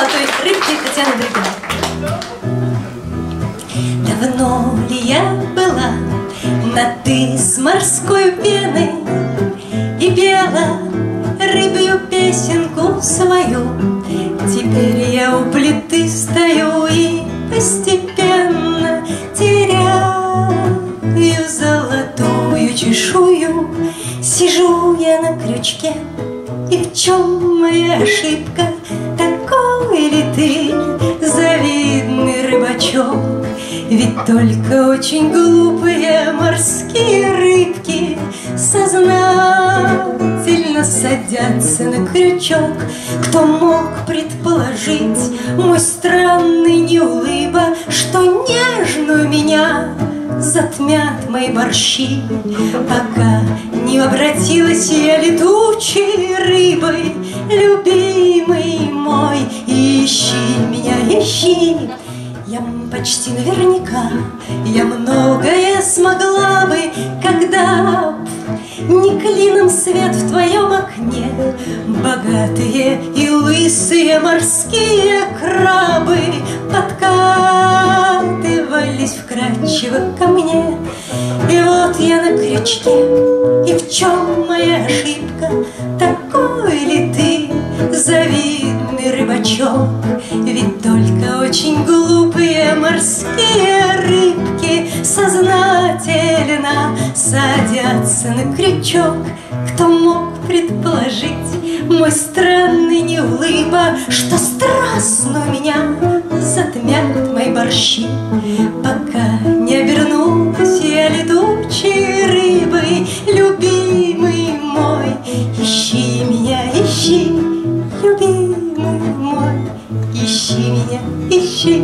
золотой рыбки Татьяна Дрыгина. Давно ли я была на «ты» с морской пеной И пела рыбью песенку свою Теперь я у плиты стою и постепенно теряю золотую чешую Сижу я на крючке, и в чем моя ошибка? Ты завидный рыбачок? Ведь только очень глупые морские рыбки Сознательно садятся на крючок Кто мог предположить, мой странный неулыба Что нежную меня затмят мои борщи, Пока не обратилась я летучей рыбой, мой, ищи меня, ищи. Я почти наверняка, я многое смогла бы, Когда не клином свет в твоем окне, Богатые и лысые морские крабы Подкатывались вкрадчиво ко мне. И вот я на крючке, и в чем моя ошибка? Такой рыбачок? Ведь только очень глупые морские рыбки Сознательно садятся на крючок Кто мог предположить, мой странный неулыба Что страстно меня затмят мои борщи Пока ищи меня, ищи